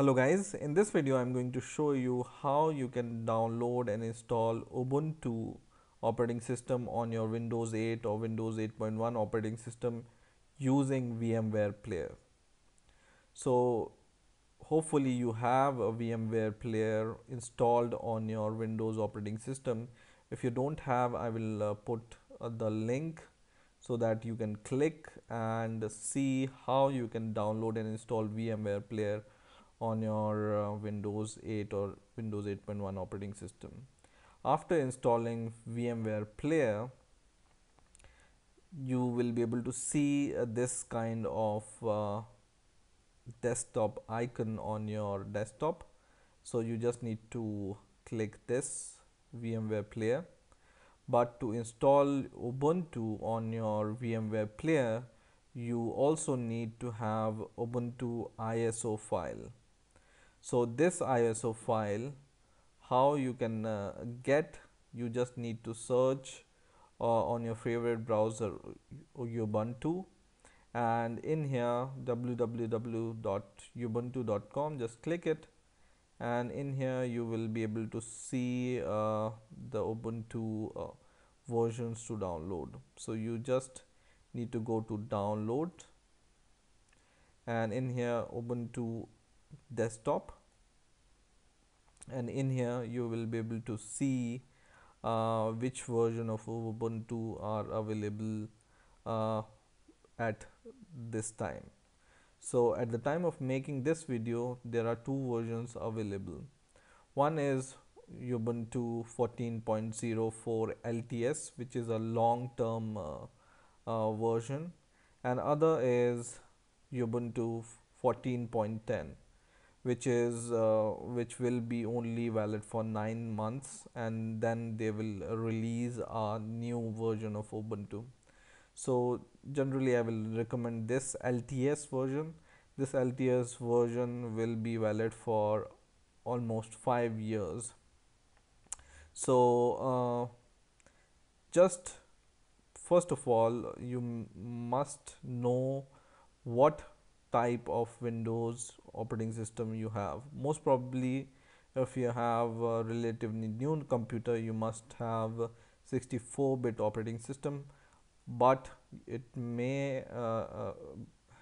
Hello guys, in this video I'm going to show you how you can download and install Ubuntu operating system on your Windows 8 or Windows 8.1 operating system using VMware Player. So hopefully you have a VMware Player installed on your Windows operating system. If you don't have, I will uh, put uh, the link so that you can click and see how you can download and install VMware Player on your uh, Windows 8 or Windows 8.1 operating system. After installing VMware Player, you will be able to see uh, this kind of uh, desktop icon on your desktop. So you just need to click this VMware Player. But to install Ubuntu on your VMware Player, you also need to have Ubuntu ISO file so this ISO file how you can uh, get you just need to search uh, on your favorite browser Ubuntu. And in here www.ubuntu.com just click it. And in here you will be able to see uh, the Ubuntu uh, versions to download. So you just need to go to download. And in here Ubuntu desktop and in here you will be able to see uh, which version of Ubuntu are available uh, at this time. So at the time of making this video there are two versions available. One is Ubuntu 14.04 LTS which is a long term uh, uh, version and other is Ubuntu 14.10 which is uh, which will be only valid for 9 months and then they will release a new version of ubuntu. So generally i will recommend this lts version. This lts version will be valid for almost 5 years. So uh, just first of all you must know what type of Windows operating system you have. Most probably if you have a relatively new computer you must have 64-bit operating system but it may uh, uh,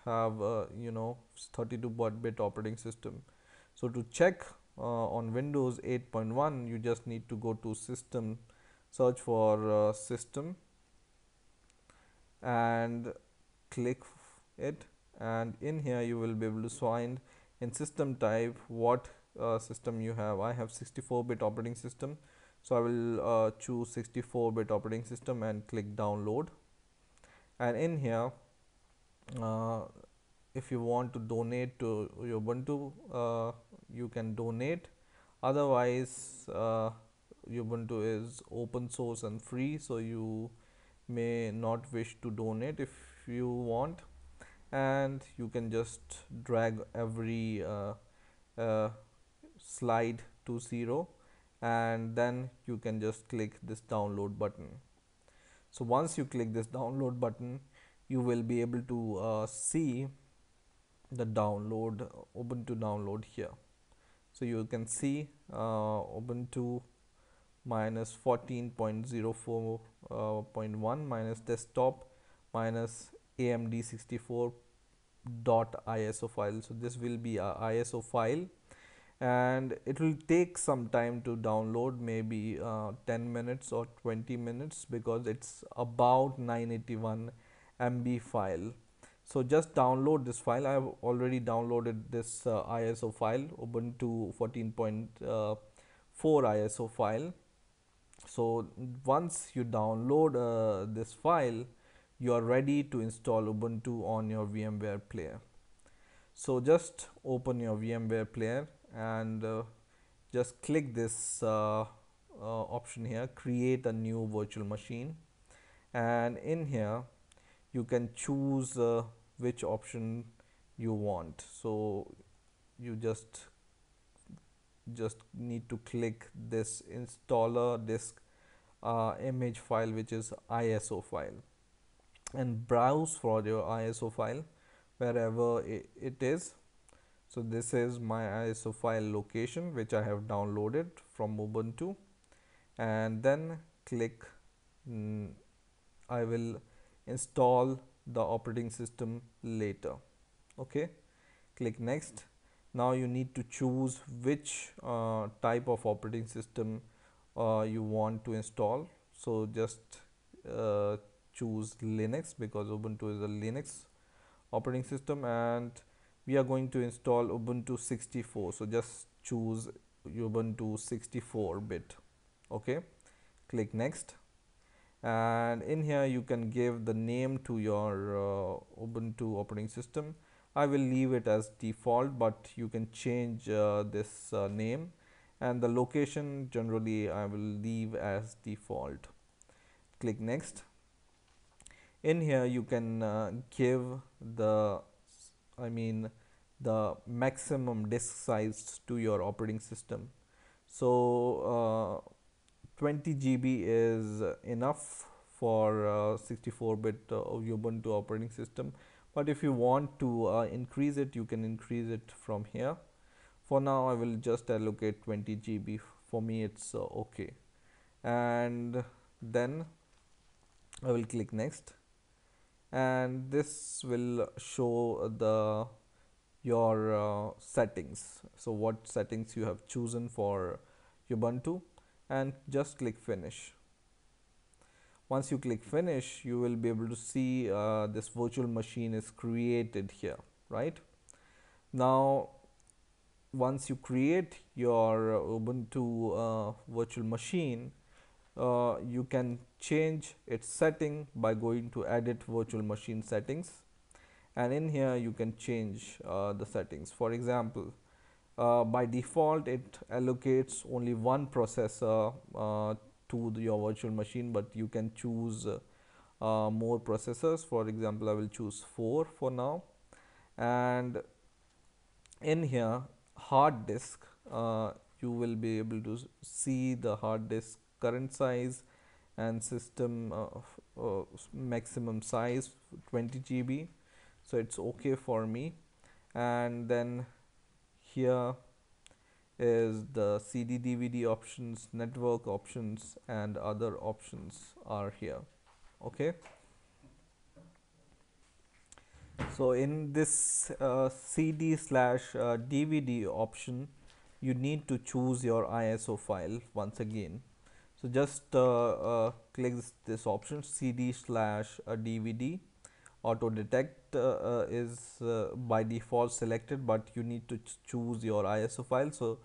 have you know 32-bit operating system. So to check uh, on Windows 8.1 you just need to go to system search for uh, system and click it and in here you will be able to find in system type what uh, system you have. I have 64 bit operating system so I will uh, choose 64 bit operating system and click download. And in here uh, if you want to donate to Ubuntu uh, you can donate. Otherwise uh, Ubuntu is open source and free so you may not wish to donate if you want and you can just drag every uh, uh, slide to 0 and then you can just click this download button. So once you click this download button you will be able to uh, see the download ubuntu download here. So you can see uh, ubuntu minus 14.04.1 uh, minus desktop minus amd 64 dot iso file. So this will be a iso file and it will take some time to download maybe uh, 10 minutes or 20 minutes because it's about 981 mb file. So just download this file. I have already downloaded this uh, iso file ubuntu 14.4 uh, iso file. So once you download uh, this file you are ready to install Ubuntu on your VMware player. So just open your VMware player and uh, just click this uh, uh, option here create a new virtual machine. And in here you can choose uh, which option you want. So you just just need to click this installer disk uh, image file which is ISO file and browse for your ISO file wherever it is. So this is my ISO file location which I have downloaded from Ubuntu. And then click mm, I will install the operating system later. Okay? Click next. Now you need to choose which uh, type of operating system uh, you want to install. So just uh, choose Linux because Ubuntu is a Linux operating system and we are going to install Ubuntu 64 so just choose Ubuntu 64 bit. Okay? Click next. And in here you can give the name to your uh, Ubuntu operating system. I will leave it as default but you can change uh, this uh, name. And the location generally I will leave as default. Click next in here you can uh, give the I mean the maximum disk size to your operating system. So uh, 20 GB is enough for 64-bit uh, uh Ubuntu operating system. But if you want to uh, increase it you can increase it from here. For now I will just allocate 20 GB for me it's uh, okay. And then I will click next and this will show the your uh, settings. So what settings you have chosen for Ubuntu and just click finish. Once you click finish you will be able to see uh, this virtual machine is created here right? Now once you create your Ubuntu uh, virtual machine uh, you can change its setting by going to edit virtual machine settings. And in here you can change uh, the settings. For example uh, by default it allocates only one processor uh, to the, your virtual machine but you can choose uh, more processors. For example I will choose 4 for now. And in here hard disk uh, you will be able to see the hard disk current size and system uh, maximum size 20 GB so it's okay for me. And then here is the CD DVD options network options and other options are here. Okay? So in this uh, CD slash uh, DVD option you need to choose your ISO file once again so just uh, uh click this, this option CD slash DVD uh, auto detect is by default selected but you need to ch choose your ISO file. So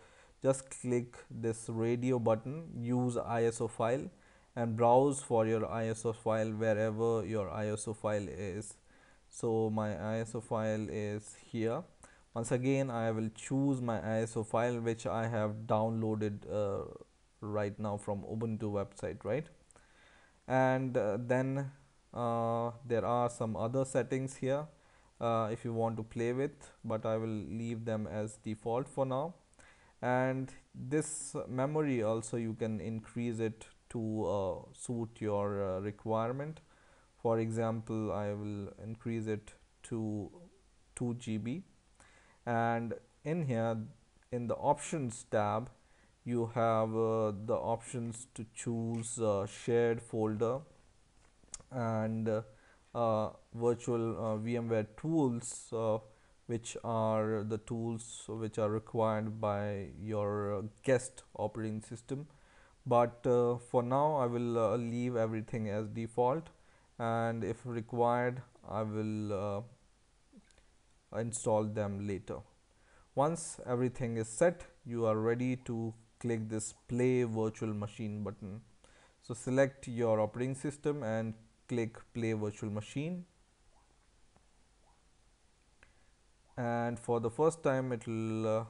just click this radio button use ISO file and browse for your ISO file wherever your ISO file is. So my ISO file is here. Once again I will choose my ISO file which I have downloaded uh, right now from Ubuntu website right? And uh, then uh, there are some other settings here uh, if you want to play with but I will leave them as default for now. And this memory also you can increase it to uh, suit your uh, requirement. For example I will increase it to 2 GB and in here in the options tab you have uh, the options to choose shared folder and uh, virtual uh, VMware tools which are the tools which are required by your guest operating system. But uh, for now I will uh, leave everything as default. And if required I will uh, install them later. Once everything is set you are ready to click this play virtual machine button. So select your operating system and click play virtual machine. And for the first time it will uh,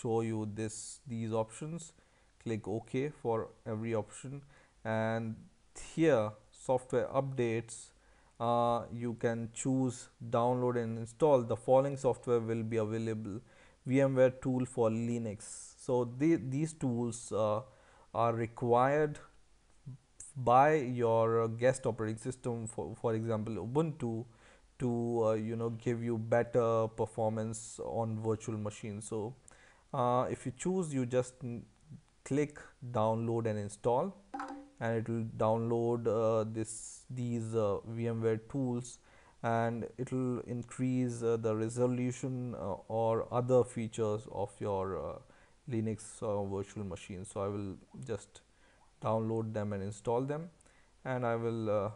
show you this these options. Click ok for every option. And here software updates uh, you can choose download and install. The following software will be available. VMware tool for Linux so the, these tools uh, are required by your guest operating system. For, for example Ubuntu to uh, you know give you better performance on virtual machines. So uh, if you choose you just click download and install. And it will download uh, this these uh, VMware tools. And it will increase uh, the resolution uh, or other features of your uh, Linux virtual machine so I will just download them and install them. And I will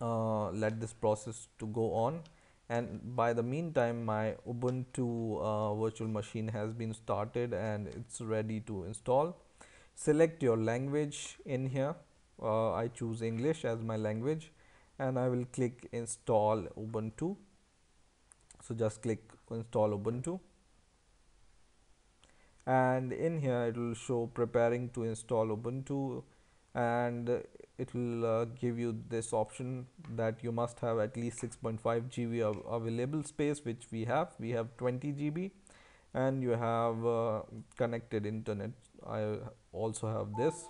uh, let this process to go on. And by the meantime my Ubuntu uh, virtual machine has been started and it's ready to install. Select your language in here. Uh, I choose English as my language. And I will click install Ubuntu. So just click install Ubuntu and in here it will show preparing to install Ubuntu and it will uh, give you this option that you must have at least 6.5 GB of available space which we have. We have 20 GB and you have uh, connected internet. I also have this.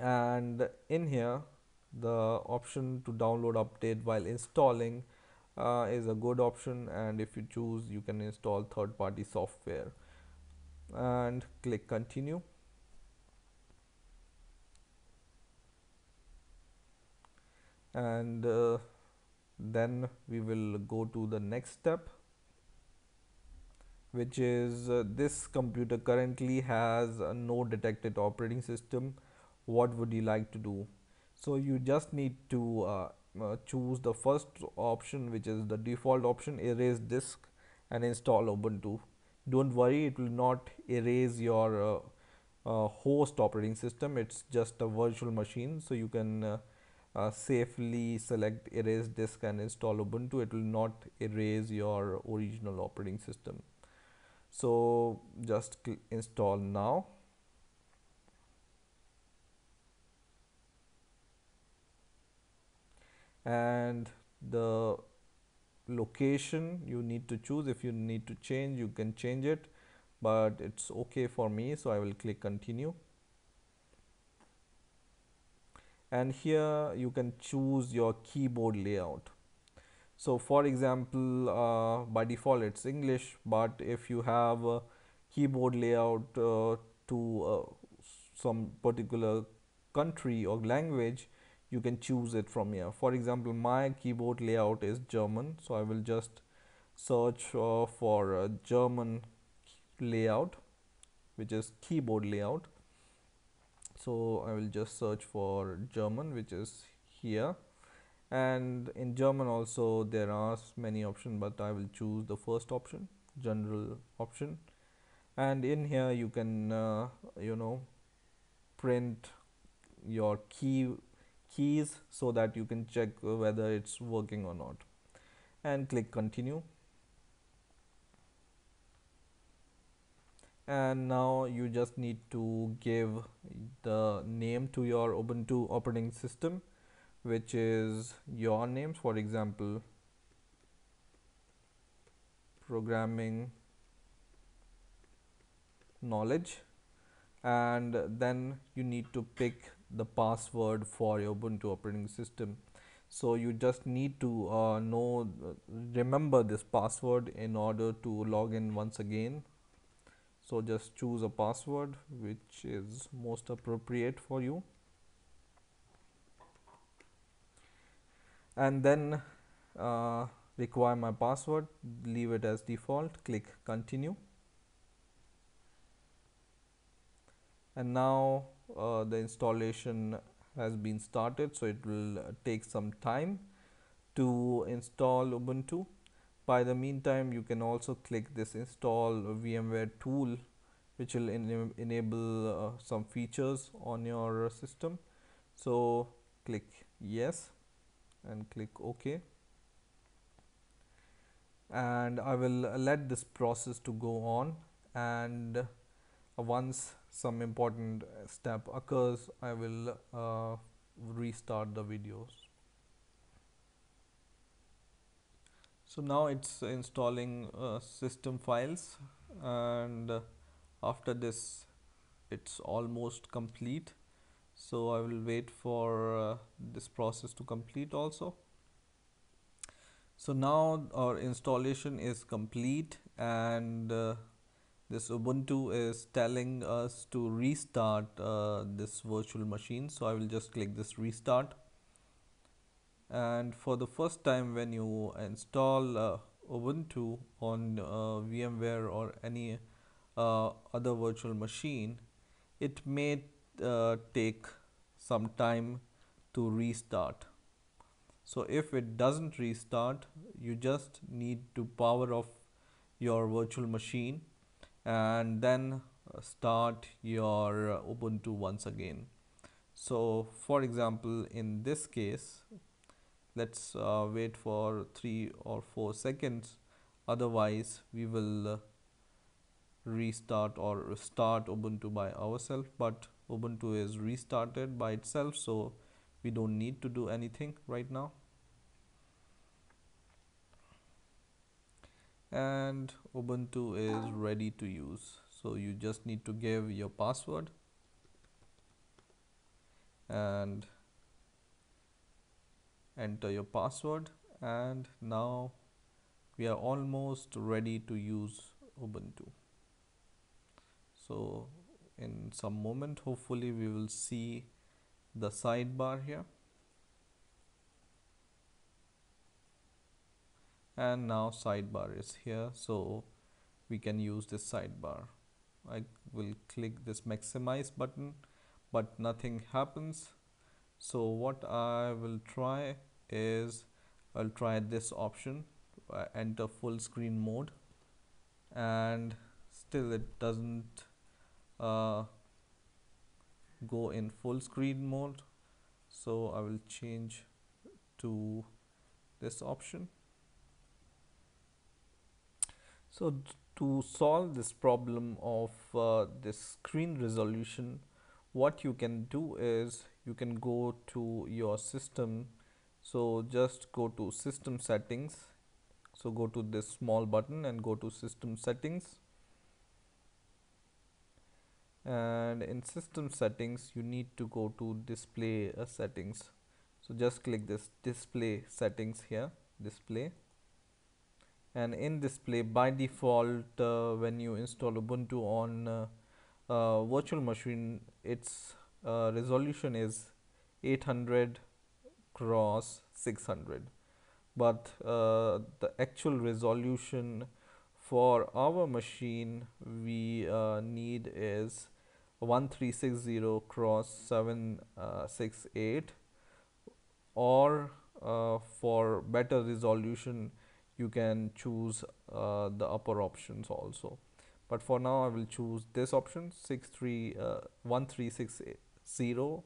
And in here the option to download update while installing uh, is a good option and if you choose you can install third-party software. And click continue. And uh, then we will go to the next step which is uh, this computer currently has a no detected operating system. What would you like to do? So you just need to uh, uh, choose the first option which is the default option erase disk and install ubuntu. Don't worry it will not erase your uh, uh, host operating system. It's just a virtual machine so you can uh, uh, safely select erase disk and install Ubuntu. It will not erase your original operating system. So just click install now and the location you need to choose. If you need to change you can change it but it's okay for me so I will click continue. And here you can choose your keyboard layout. So for example uh, by default it's English but if you have a keyboard layout uh, to uh, some particular country or language you can choose it from here. For example my keyboard layout is German so I will just search uh, for German layout which is keyboard layout. So I will just search for German which is here. And in German also there are many options but I will choose the first option general option. And in here you can uh, you know print your key keys so that you can check whether it's working or not. And click continue. And now you just need to give the name to your Ubuntu operating system which is your name. For example programming knowledge. And then you need to pick the password for your Ubuntu operating system. So you just need to uh, know remember this password in order to log in once again. So just choose a password which is most appropriate for you. And then uh, require my password leave it as default click continue. And now uh, the installation has been started so it will take some time to install Ubuntu. By the meantime you can also click this install VMware tool which will enable uh, some features on your system. So click yes and click OK and I will let this process to go on. And uh, once some important step occurs I will uh, restart the videos. So now it's installing uh, system files and after this it's almost complete. So I will wait for uh, this process to complete also. So now our installation is complete and uh, this Ubuntu is telling us to restart uh, this virtual machine. So I will just click this restart. And for the first time when you install uh, Ubuntu on uh, VMware or any uh, other virtual machine it may uh, take some time to restart. So if it doesn't restart you just need to power off your virtual machine and then start your Ubuntu once again. So for example in this case let's uh, wait for three or four seconds. Otherwise we will restart or start Ubuntu by ourselves but Ubuntu is restarted by itself so we don't need to do anything right now and Ubuntu is ready to use. So you just need to give your password and enter your password. And now we are almost ready to use Ubuntu. So in some moment hopefully we will see the sidebar here and now sidebar is here so we can use this sidebar. I will click this maximize button but nothing happens. So what I will try is I'll try this option uh, enter full screen mode. And still it doesn't uh, go in full screen mode. So I will change to this option so to solve this problem of uh, this screen resolution what you can do is you can go to your system. So just go to system settings. So go to this small button and go to system settings. And in system settings you need to go to display uh, settings. So just click this display settings here display and in display by default uh, when you install Ubuntu on uh, uh, virtual machine its uh, resolution is 800 cross 600 but uh, the actual resolution for our machine we uh, need is 1360 cross 768 or for better resolution you can choose uh, the upper options also. But for now I will choose this option 63 uh, 1360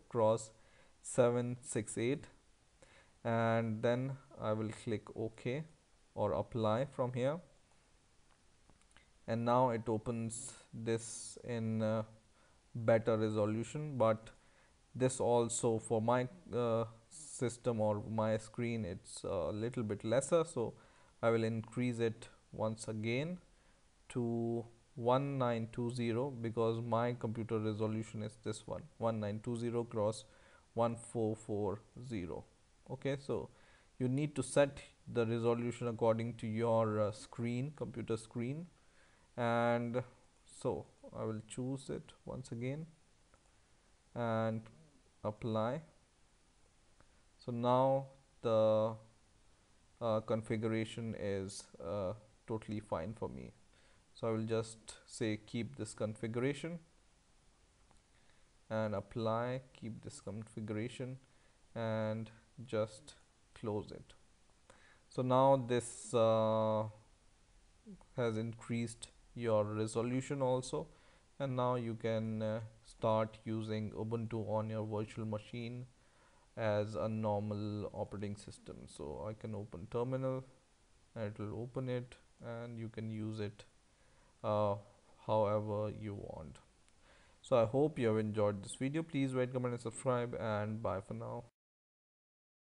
cross 768 and then I will click OK or apply from here. And now it opens this in uh, better resolution. But this also for my uh, system or my screen it's a little bit lesser. So I will increase it once again to 1920 because my computer resolution is this one 1920 cross 1440 okay so you need to set the resolution according to your uh, screen computer screen. And so I will choose it once again and apply. So now the uh, configuration is uh, totally fine for me. So I will just say keep this configuration and apply keep this configuration and just close it. So now this uh, has increased your resolution also and now you can uh, start using Ubuntu on your virtual machine as a normal operating system. So I can open terminal it will open it and you can use it uh, however you want. So I hope you have enjoyed this video. Please rate comment and subscribe and bye for now